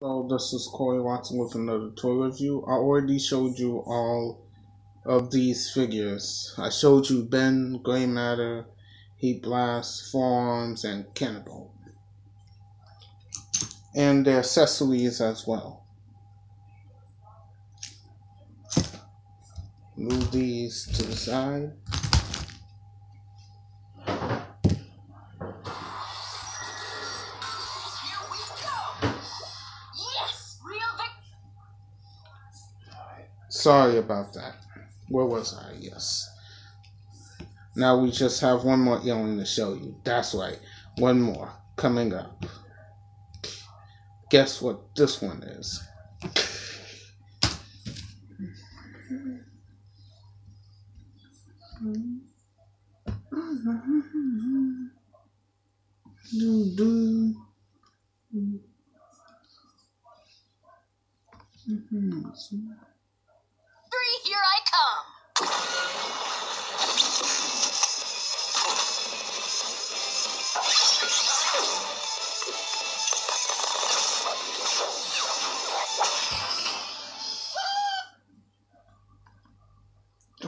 So this is Cory Watson with another toy review. I already showed you all of these figures. I showed you Ben, Gray Matter, Heatblast, Forearms, and Cannonbolt. And their accessories as well. Move these to the side. Sorry about that. Where was I? Yes. Now we just have one more alien to show you. That's right. One more coming up. Guess what this one is? Three,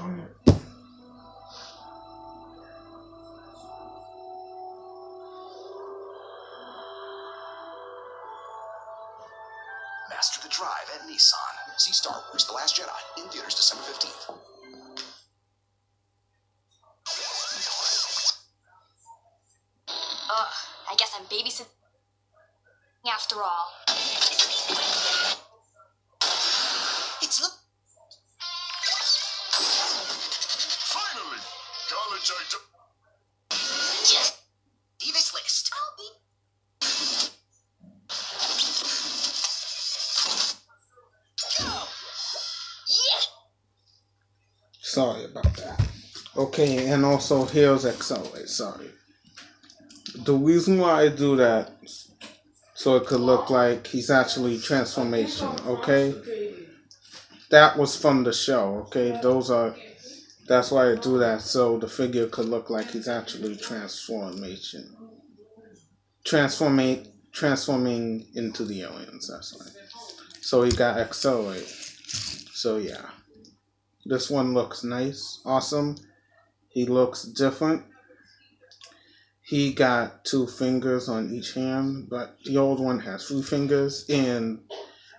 Darn it. Master the Drive at Nissan. See Star Wars The Last Jedi in theaters December 15th. Sorry about that. Okay, and also here's XLR8. Sorry. The reason why I do that so it could look like he's actually transformation. Okay, that was from the show. Okay, those are. That's why I do that so the figure could look like he's actually transformation. Transformate, transforming into the aliens. That's why. So he got XLR8. So yeah. This one looks nice, awesome. He looks different. He got two fingers on each hand, but the old one has three fingers, and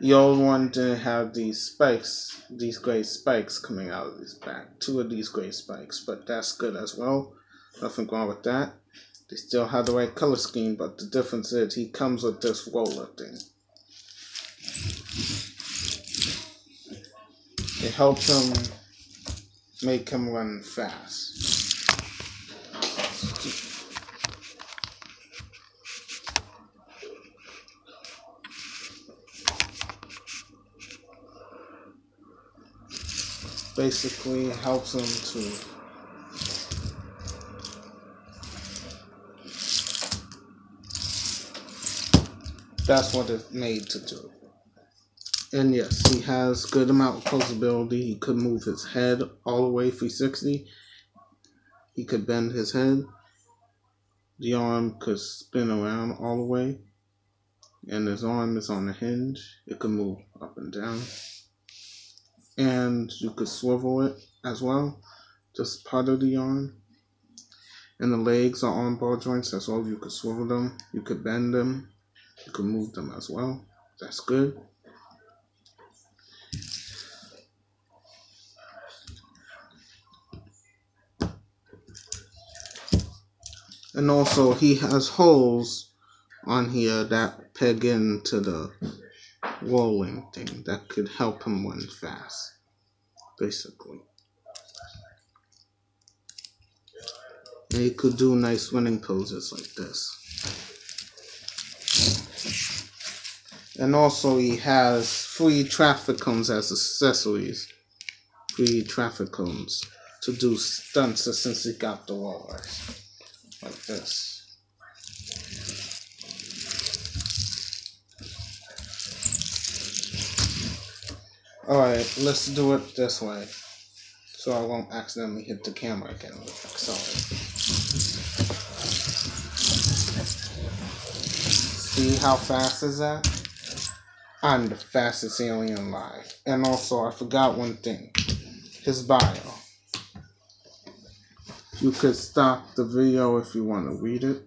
the old one didn't have these spikes, these gray spikes coming out of his back. Two of these gray spikes, but that's good as well. Nothing wrong with that. They still have the right color scheme, but the difference is he comes with this roller thing. It helps him make him run fast. Basically, helps him to that's what it's made to do. And yes, he has good amount of posability. He could move his head all the way 360. He could bend his head. The arm could spin around all the way. And his arm is on a hinge. It could move up and down. And you could swivel it as well. Just part of the arm. And the legs are on ball joints as well. You could swivel them. You could bend them. You could move them as well. That's good. And also, he has holes on here that peg into the rolling thing that could help him run fast, basically. And he could do nice running poses like this. And also, he has free traffic cones as accessories. Free traffic cones to do stunts since he got the rollers like this. Alright, let's do it this way. So I won't accidentally hit the camera again with. See how fast is that? I'm the fastest alien alive. And also, I forgot one thing his bio. You could stop the video if you want to read it.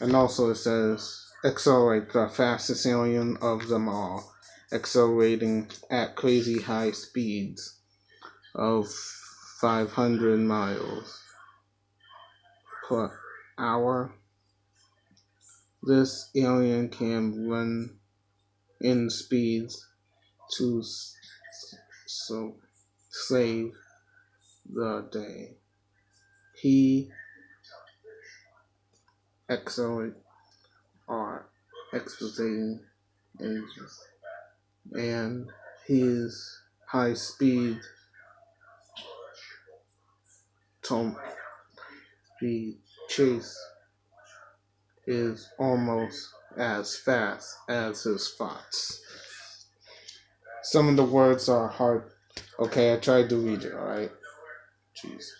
And also, it says XLR8 the fastest alien of them all, accelerating at crazy high speeds of 500 miles per hour. This alien can run in speeds to so save the day. He excellent are expositing engines and his high speed tom speed chase is almost as fast as his thoughts. Some of the words are hard. Okay, I tried to read it, alright? Jeez.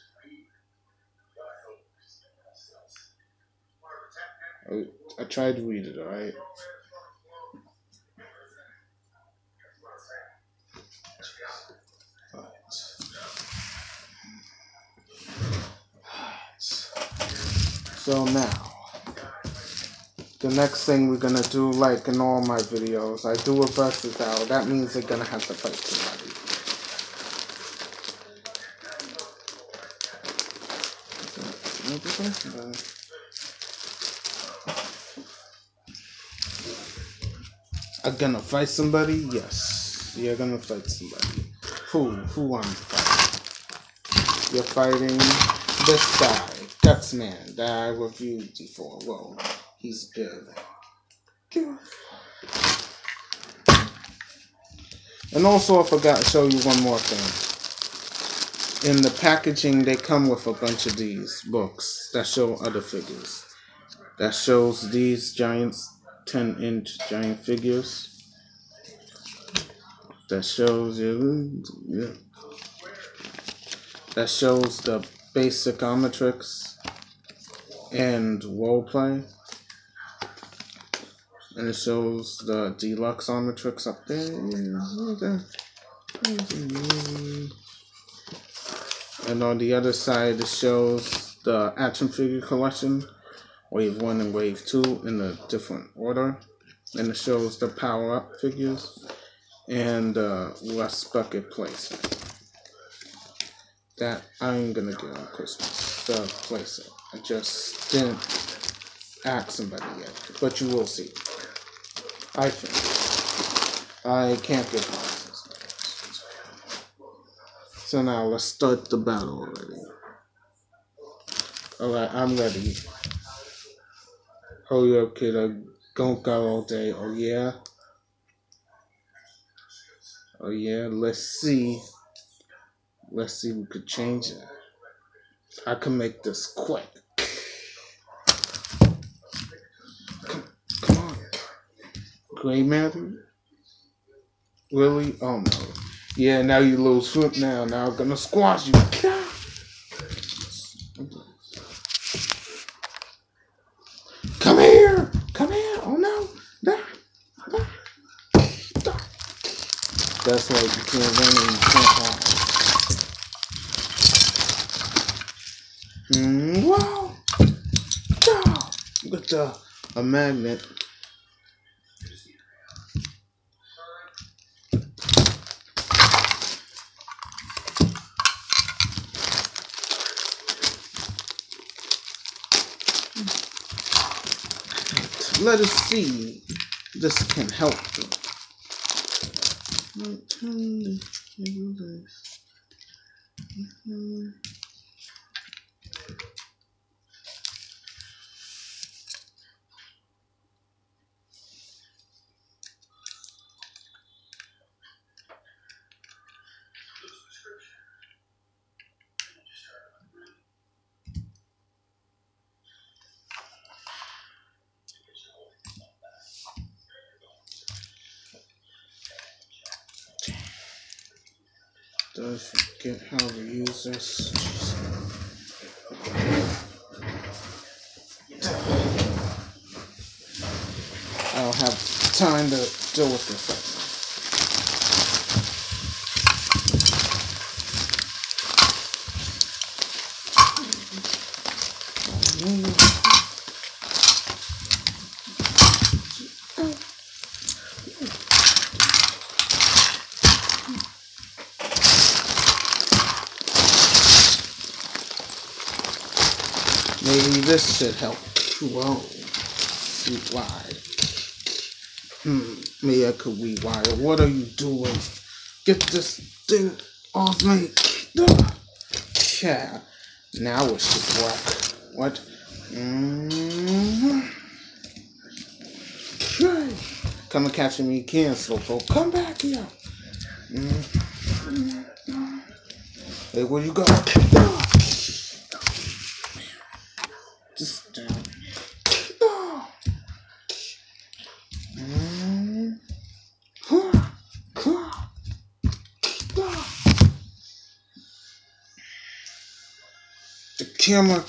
I, I tried to read it, alright? So now, the next thing we're gonna do, like in all my videos, I do a versus battle. That means they're gonna have to fight somebody. I'm gonna fight somebody? Yes. You're gonna fight somebody. Who? Who want to fight? You're fighting this guy, Gutsman, that I reviewed before. Whoa, he's good. And also, I forgot to show you one more thing. In the packaging, they come with a bunch of these books that show other figures. That shows these giants 10 inch giant figures. That shows you, yeah. That shows the basic Omnitrix and roleplay. And it shows the deluxe Omnitrix up there. And on the other side, it shows the action figure collection wave one and wave two in a different order. And it shows the power up figures and uh, Rust Bucket playset. That I'm gonna get on Christmas. The playset. I just didn't ask somebody yet, but you will see. I think. I can't get promises. So now let's start the battle already. Alright, I'm ready. Hurry up, kid. I don't go all day. Oh, yeah? Oh, yeah? Let's see. Let's see we could change it. I can make this quick. Come, come on. Gray matter? Really? Oh, no. Yeah, now you lose foot now. Now I'm gonna squash you. Come here! Come here! Oh no! That's why you can't run and you can't hide. Mm, wow! With uh, a magnet. Let us see. This can help. Don't forget how to use this. I don't have time to deal with this Maybe this should help. Whoa. Rewind. Hmm. Maybe I could rewire. What are you doing? Get this thing off me. Yeah. Now it should work. What? Mm-hmm. Okay. Come and catch me, can, Slowpoke. Come back here. Mm-hmm. Hey, where you go? The camera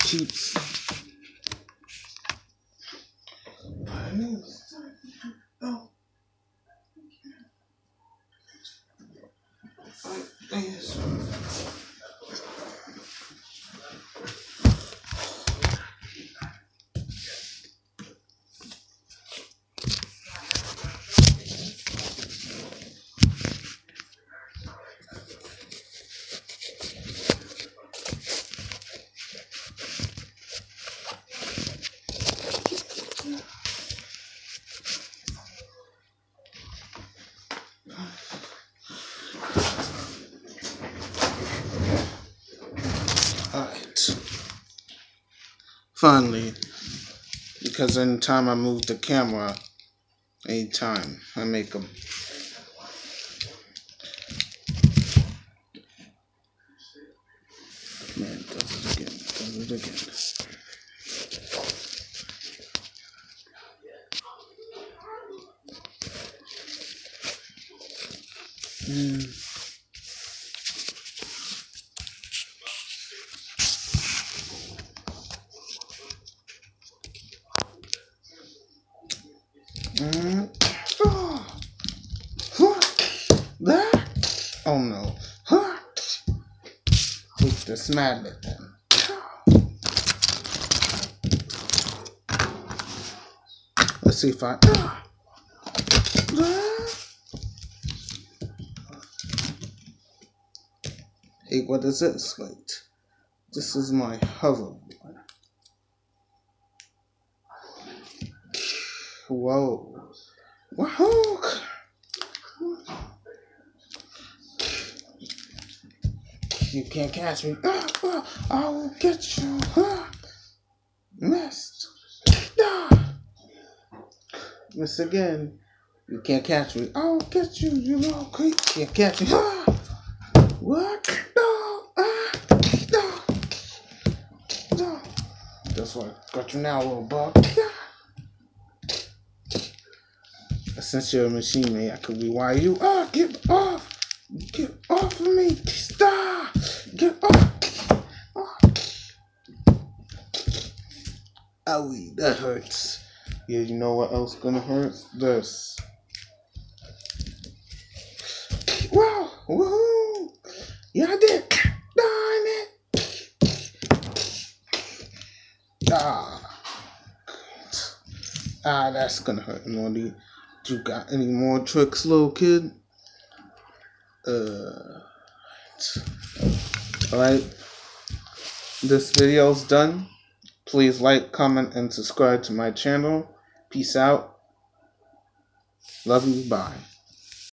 Finally, because anytime I move the camera, anytime I make them. Man, does it again, does it again. Mm. Mm. Oh. Huh. That. Oh no. Huh. Who's this magnet then? Let's see if I. Hey, what is this? Wait. This is my hoverboard. Whoa. Whoa. You can't catch me. Ah, ah, I will get you. Ah. Missed. Ah. Miss again. You can't catch me. I will get you, you little creep. Can't catch me. Ah. What? No. Ah. No. No. That's why I got you now, little bug. Ah. Since you're a machine man, I could rewire you. Oh, get off! Get off of me! Stop! Get off! Oh. Owie, that hurts. Yeah, you know what else gonna hurt? This. Wow! Woohoo! Yeah, I did! Darn it! Ah. Ah, that's gonna hurt, Morty. You got any more tricks, little kid? Uh, alright. This video is done. Please like, comment, and subscribe to my channel. Peace out. Love you. Bye.